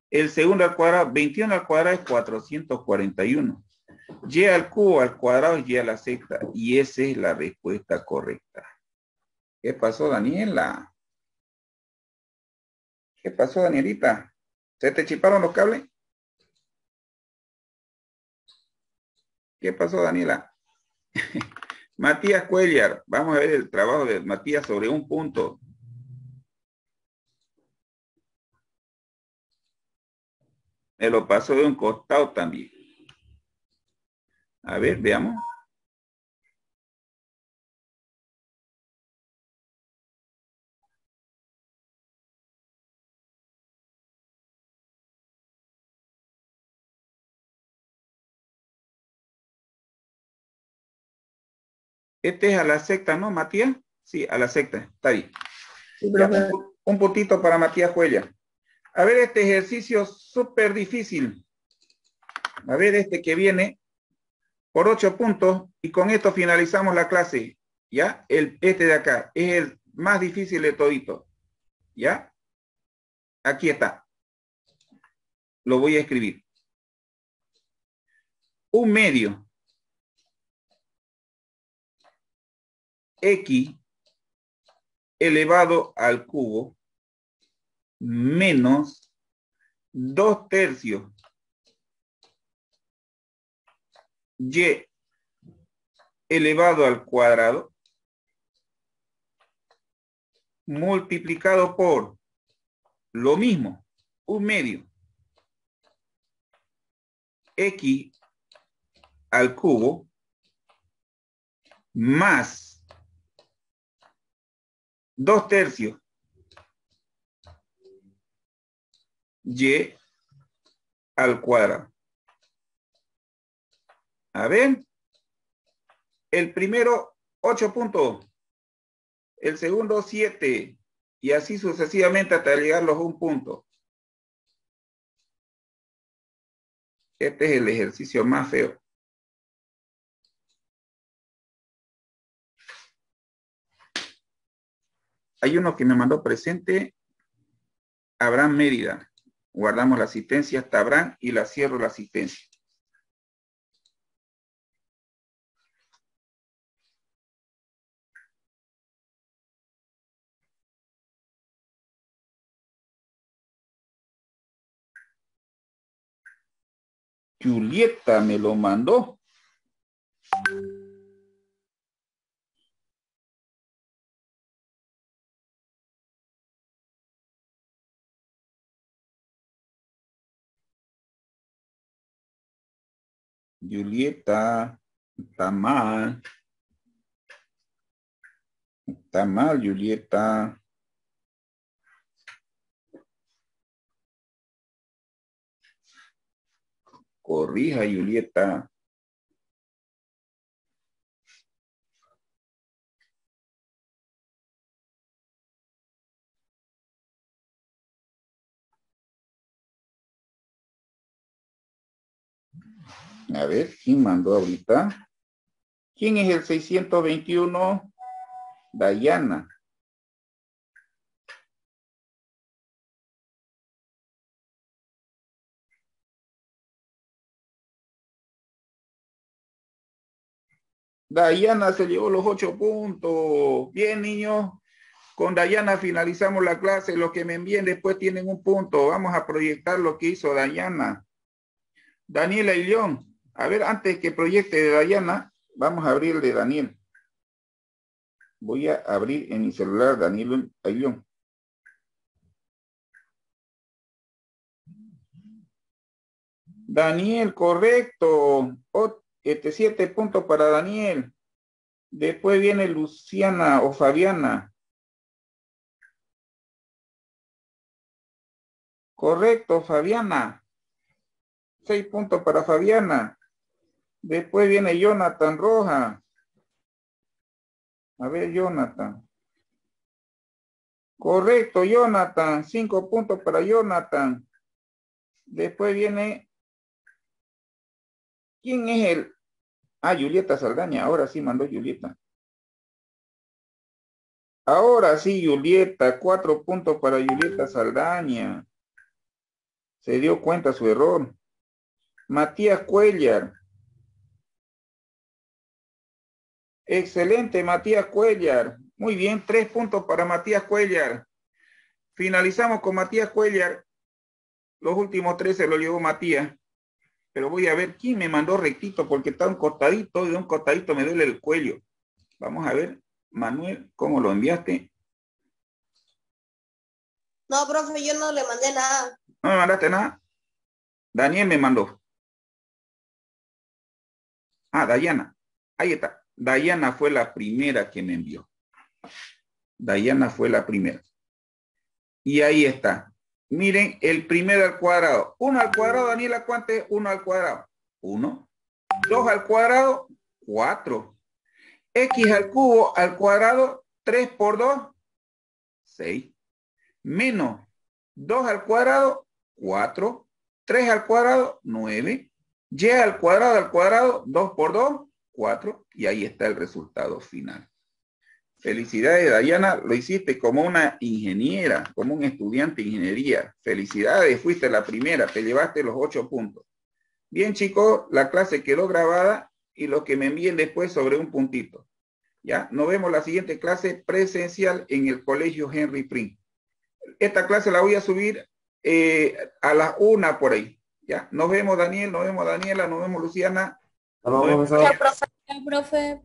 El segundo al cuadrado, 21 al cuadrado es 441. Y al cubo al cuadrado es Y a la sexta. Y esa es la respuesta correcta. ¿Qué pasó, Daniela? ¿Qué pasó, Danielita? ¿Se te chiparon los cables? ¿Qué pasó, Daniela? Matías Cuellar, vamos a ver el trabajo de Matías sobre un punto. Me lo pasó de un costado también. A ver, veamos. Este es a la secta, ¿no, Matías? Sí, a la secta, está bien. Ya, un, un puntito para Matías Cuella. A ver este ejercicio súper difícil. A ver este que viene por ocho puntos y con esto finalizamos la clase. ¿Ya? El, este de acá es el más difícil de todito. ¿Ya? Aquí está. Lo voy a escribir. Un medio x elevado al cubo menos dos tercios y elevado al cuadrado multiplicado por lo mismo, un medio, x al cubo más dos tercios y al cuadrado. A ver, el primero 8 puntos, el segundo 7 y así sucesivamente hasta llegarlos a un punto. Este es el ejercicio más feo. Hay uno que me mandó presente, Abraham Mérida. Guardamos la asistencia hasta Abraham y la cierro la asistencia. Julieta me lo mandó. Julieta, está mal. Está mal, Julieta. Corrija, Julieta. A ver, ¿quién mandó ahorita? ¿Quién es el 621? Dayana. Dayana se llevó los ocho puntos. Bien, niños. Con Dayana finalizamos la clase. Los que me envíen después tienen un punto. Vamos a proyectar lo que hizo Dayana. Daniela y León. A ver, antes que proyecte de Dayana, vamos a abrir de Daniel. Voy a abrir en mi celular Daniel y León. Daniel, correcto. Este siete puntos para Daniel. Después viene Luciana o Fabiana. Correcto, Fabiana. Seis puntos para Fabiana. Después viene Jonathan Roja. A ver, Jonathan. Correcto, Jonathan. Cinco puntos para Jonathan. Después viene. ¿Quién es el? Ah, Julieta Saldaña. Ahora sí mandó Julieta. Ahora sí, Julieta. Cuatro puntos para Julieta Saldaña. Se dio cuenta su error. Matías Cuellar. Excelente, Matías Cuellar. Muy bien, tres puntos para Matías Cuellar. Finalizamos con Matías Cuellar. Los últimos tres se lo llevó Matías. Pero voy a ver quién me mandó rectito porque está un costadito y de un costadito me duele el cuello. Vamos a ver, Manuel, ¿cómo lo enviaste? No, profe, yo no le mandé nada. ¿No me mandaste nada? Daniel me mandó. Ah, Dayana. Ahí está. Dayana fue la primera que me envió. Dayana fue la primera. Y ahí está. Miren, el primero al cuadrado. Uno al cuadrado, Daniela, ¿cuánto es uno al cuadrado? Uno. Dos al cuadrado, cuatro. X al cubo al cuadrado, tres por dos, seis. Menos dos al cuadrado, cuatro. Tres al cuadrado, nueve. Y al cuadrado al cuadrado, dos por dos, cuatro. Y ahí está el resultado final. Felicidades, Dayana, lo hiciste como una ingeniera, como un estudiante de ingeniería. Felicidades, fuiste la primera, te llevaste los ocho puntos. Bien, chicos, la clase quedó grabada y los que me envíen después sobre un puntito. Ya, nos vemos la siguiente clase presencial en el Colegio Henry Prim. Esta clase la voy a subir eh, a las una por ahí. Ya, nos vemos Daniel, nos vemos Daniela, nos vemos Luciana. Hasta luego, profesor. profe.